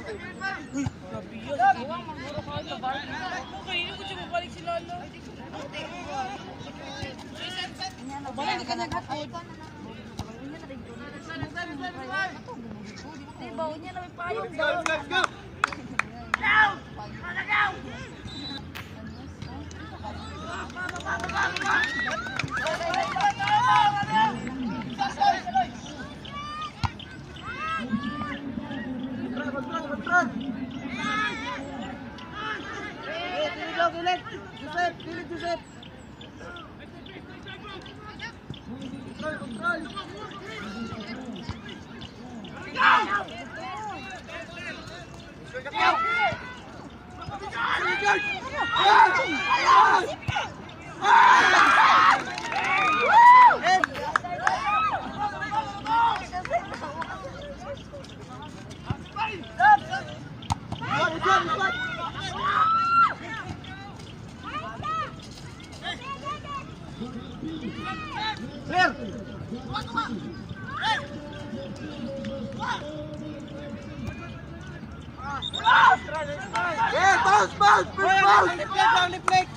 Diba, Let's go, let's go! Ah! Bounce, bounce, bounce, bounce! Down the flick!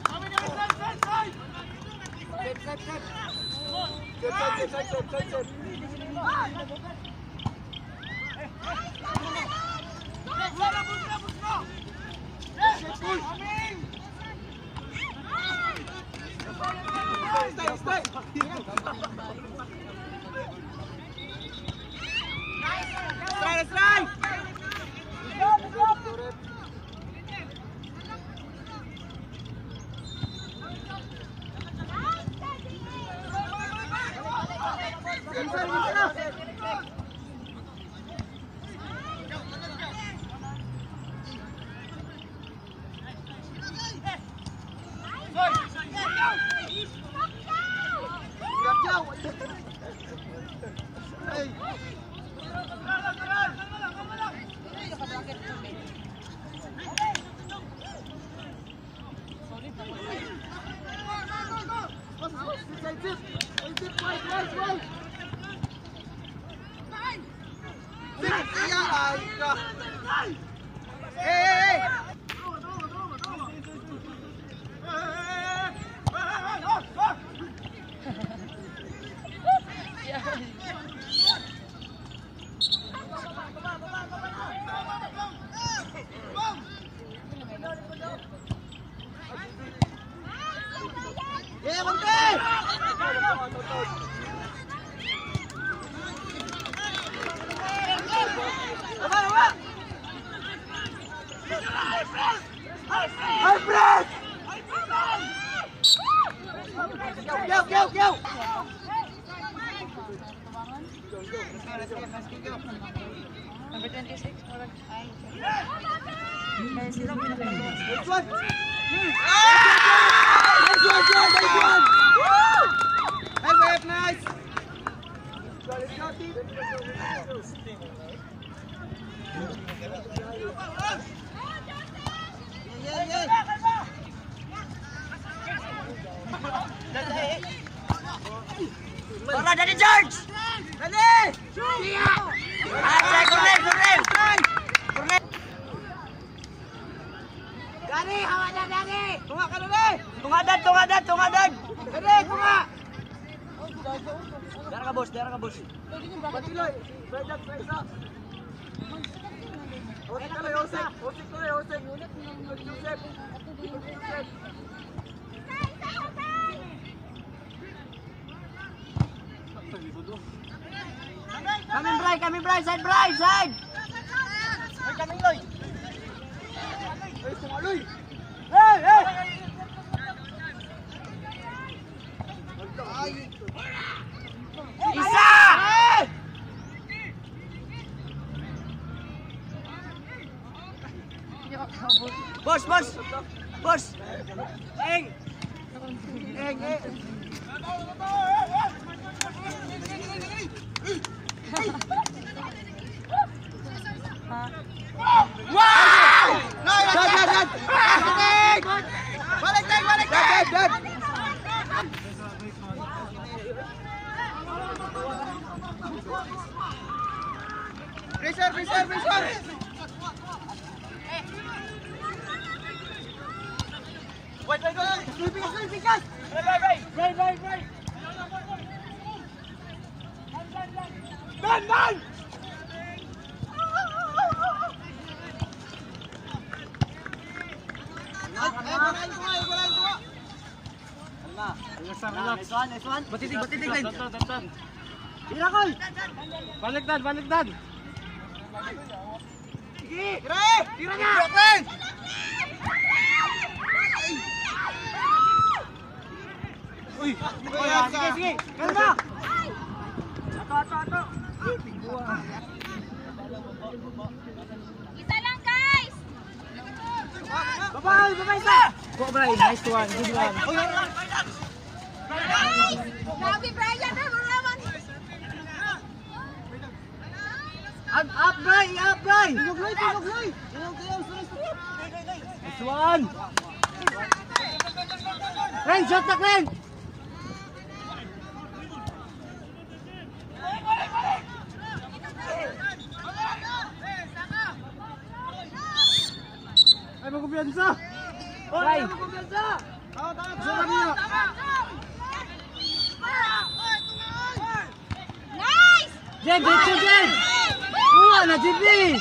Side, side, side, side, side, side. Stay, Yeah, Go! Number 26, wala. Ay, Nice one! Nice one, nice one, nice one! Nice, Rep, nice! Let's go, team! Yeah, yeah, yeah! Tara, Daddy George! Dali! Ah, try, Cornel, Cornel! Cornel! Dali, hawa na, Dali! Tunga ka, Dali! Tungadan, tungadan, tungadan! Dali, tunga! Dara ka, boss, dara ka, boss. Patiloy! Side up, side up! Osik ka lang, Osik! Osik ka lang, Osik! Joseph! Joseph! Kami, Bray, kami, Bray, side, Bray, side! Ay, kaming loy! Ay, sumaloy! Hey, hey! Ay! Isa! Hey! Boss, boss! Boss! Eng! Eng, eng! Wow! Dad, dad, dad! Balik! Balik, dad, balik, dad! Dad, dad! Pressure, pressure, pressure! Wait, wait, wait. Bigas, bigas, bigas. Bray, bray, bray. Dan, dan. Ko nga. Nice one. Batitig, batitig, Len. Tira, Koy. Baligtad, baligtad. Sige, tira. Tira na. Len. Uy, Sige, sige. Kalma. Ato, ato, ato. Isa lang, guys! Babay, babay isa. Go, Bray. Nice one. Good one. Guys! Grabe, Brian! Ano naman? Up, up, Bray, up, Bray. Tulog, Bray, tulog, Bray. Tulog, tulog, tulog. Nice one. Ren, shot na, Ren. Ay, magkumpiyansa. Ay, magkumpiyansa. Tama, tama, Sa kanila. Nice! Jen, dito, Jen. Woo! Kuha na, go!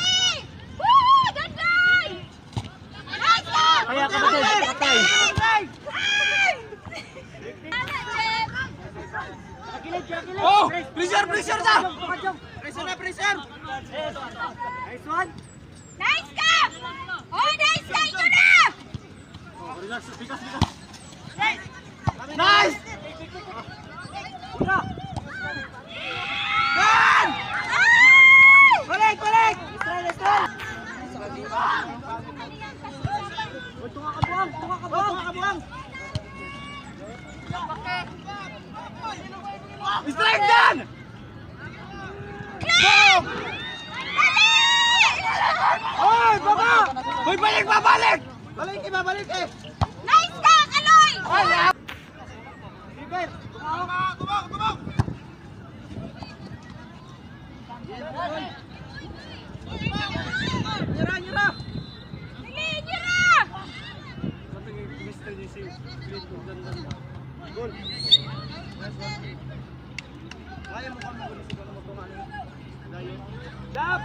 Kaya kapatid, patay. Kakilid. Oh, pressure, pressure na. Pressure na, pressure. Nice one. Nice ka! Oh, nice ka! Ito na! Nice! Una. Dan! Balik, balik! Israel, Israel! Uy, tunga ka buwang, tunga ka buwang. Tunga ka buwang. Strike dan! Oy, Hoy, balik, babalik! Balik eh, babalik eh. Nice ka, Kaloy! River, Tumawag, tumawag, tumawag. Nyera, nyera. Sige, Jira! Kaya mo kami kung siguro mo tunga ni Dayo. Dab!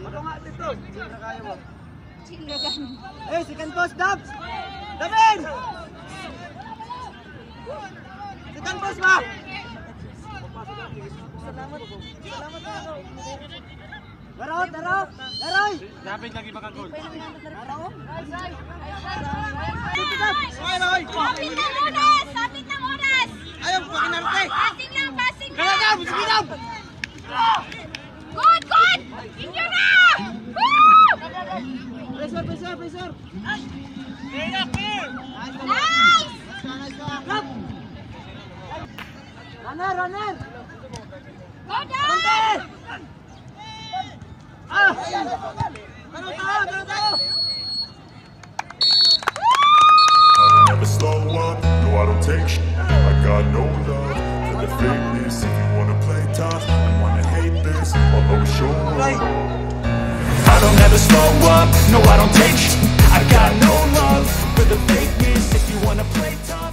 Matunga dito. Sige na kaya mo. Eh, second post, Dabs! Dabin! Second post ba? Darot, darot! Daroy! Dapat lagi baka goal. Darot! Ay, Roy. Sapit ng oras! Sapit ng oras! Ayaw, pakinarte. Passing lang, passing Kaya lang! dab, sige dab. Pressure, pressure, pressure! Nice! Grab! Runner, runner! Go down! Ah! Ano tayo, ano tayo? never slow up, no I don't take sh- I got no love for the fakeness If you wanna play tough and wanna hate this I'll always show up I don't ever slow up, no I don't take I got no love for the fakeness. If you wanna play tough